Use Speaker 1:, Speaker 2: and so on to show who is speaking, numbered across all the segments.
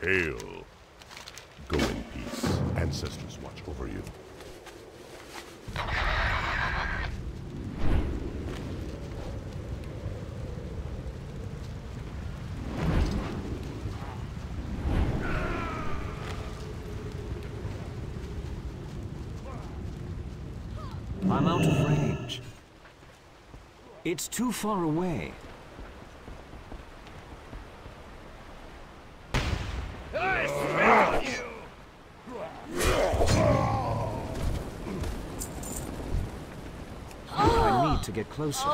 Speaker 1: Hail. Go in peace. Ancestors watch over you.
Speaker 2: I'm out of range. It's too far away. I need to get closer.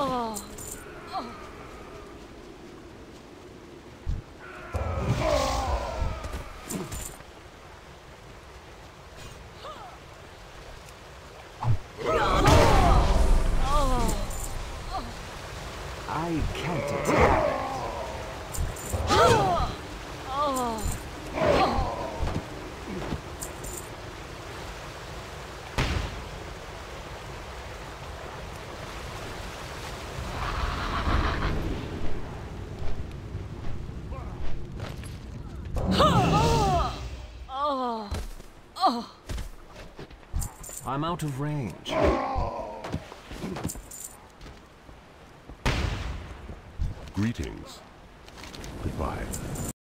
Speaker 2: I can't attack. Oh. I'm out of range.
Speaker 1: Greetings. Goodbye.